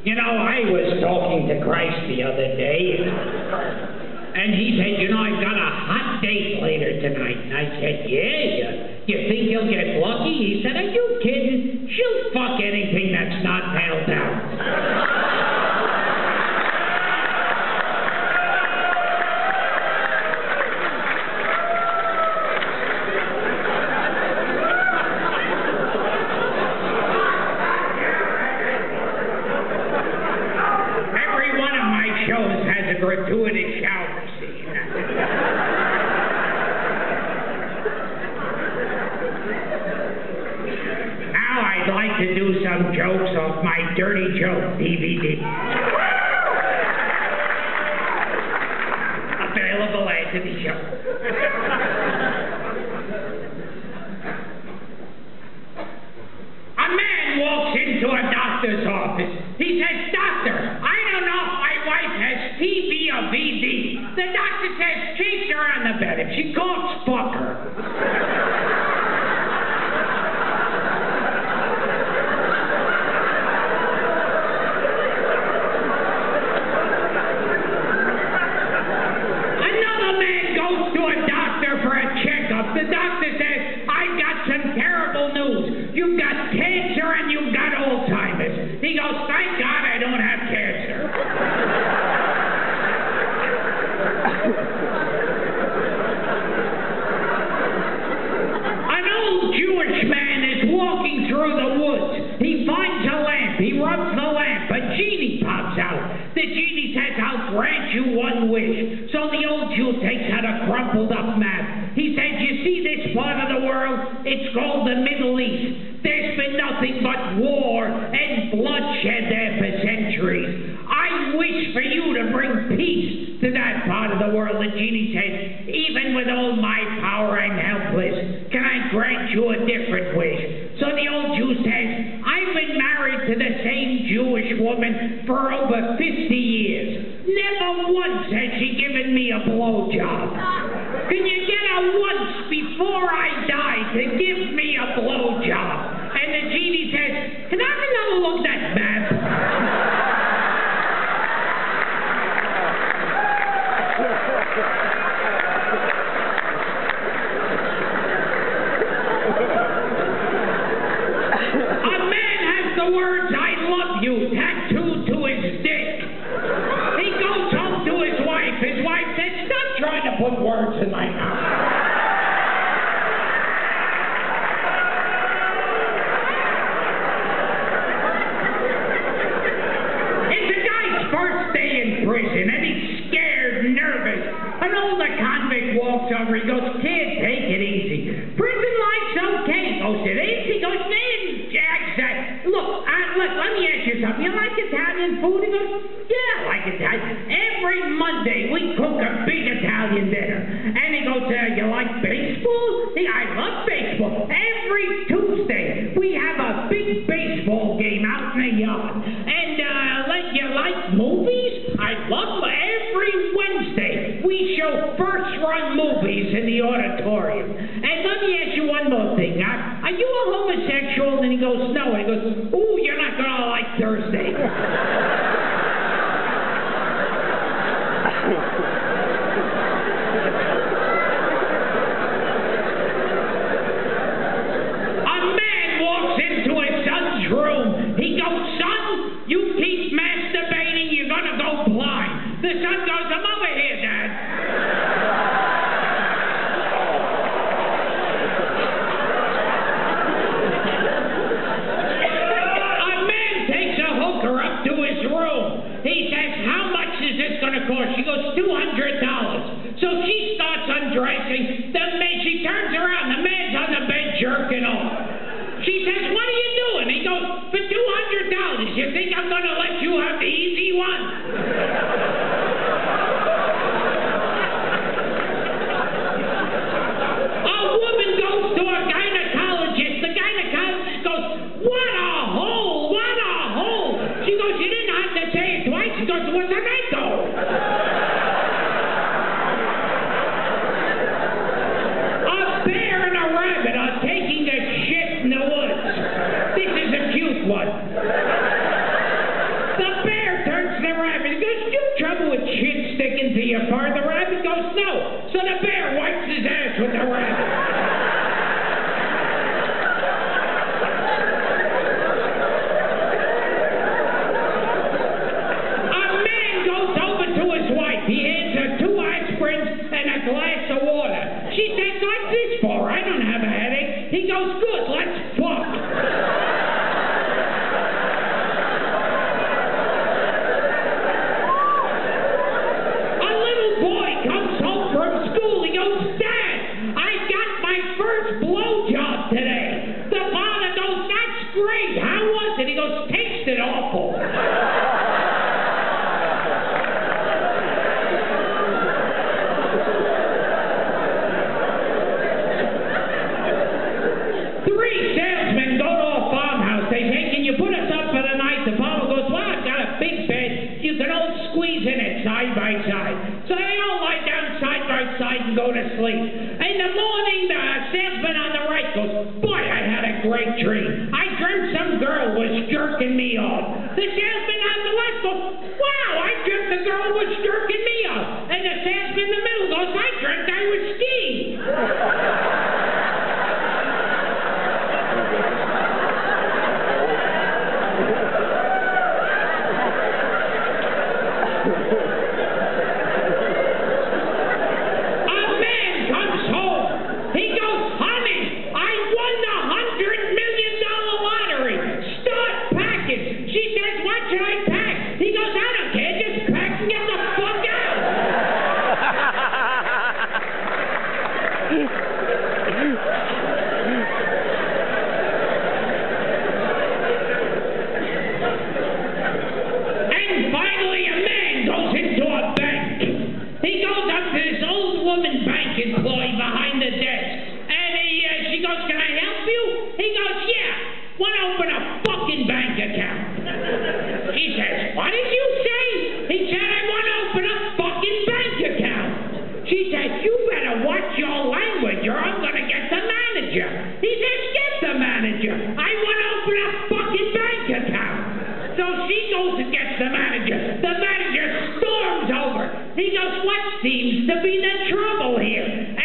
You know, I was talking to Christ the other day, and he said, you know, I've got a hot date later tonight. And I said, yeah, you, you think you'll get lucky? He said, are you kidding? She'll fuck anything that's not nailed down. To do some jokes off my Dirty Joke DVD. Available after the show. A man walks into a doctor's office. He says, Doctor, I don't know if my wife has TB or VD. The doctor says, chase her on the bed. If she coughs, fuck her. Another man goes to a doctor for a checkup. The doctor says, I've got some terrible news. You've got cancer and you've got Alzheimer's. He goes, thank God I don't have cancer. An old Jewish man is walking through the woods. He finds a lamp. He rubs the lamp. A genie pops out. The genie says, I'll grant you one wish. So the old Jew takes out a crumpled up map. He says, You see this part of the world? It's called the Middle East. Nothing but war and bloodshed there for centuries. I wish for you to bring peace to that part of the world. The genie says, Even with all my power, I'm helpless. Can I grant you a different wish? So the old Jew says, I've been married to the same Jewish woman for over 50 years. Never once has she given me a blowjob. Can you get her once before I die to give a? Genie says, Can I have another look at that map? A man has the words I love you tattooed to his dick. He goes home to his wife. His wife says, Stop trying to put words in my mouth. Uh, let me ask you something. You like Italian food? He goes, Yeah, I like Italian. Every Monday, we cook a big Italian dinner. And he goes, uh, You like baseball? He, I love baseball. Every Tuesday, we have a big baseball game out in the yard. And, uh, like, you like movies? I love every Wednesday. We show first run movies in the auditorium. And let me ask you one more thing. Are, are you a homosexual? And he goes, No. And he goes, Ooh, you're not going to like Thursday. A man walks into his son's room. He goes, Son, you keep masturbating, you're going to go blind. The son goes, I'm over here, Dad. A man takes a hooker up to his room. He says, How much is cost? She goes, $200. So she starts undressing. The man, she turns around. The man's on the bed jerking off. She says, What are you doing? He goes, For $200. You think I'm going to let you have the easy one? blood. the bear turns to the rabbit and goes, You have trouble with shit sticking to your fur? The rabbit goes, No. So the bear wipes his ass with the rabbit. It? He goes, Tasted awful. Three salesmen go to a farmhouse. They say, Can you put us up for the night? The farmer goes, Well, I've got a big bed. You can all squeeze in it side by side. So they all lie down side by side and go to sleep. In the morning, the salesman on the right goes, Boy, I had a great dream. I dreamt some girl was jerking me off. The salesman on the goes, Wow, I dreamt the girl was jerking me account?" She says, "What did you say?" He said, "I want to open a fucking bank account." She says, "You better watch your language, or I'm gonna get the manager." He says, "Get the manager. I want to open a fucking bank account." So she goes and gets the manager. The manager storms over. He goes, What seems to be the trouble here?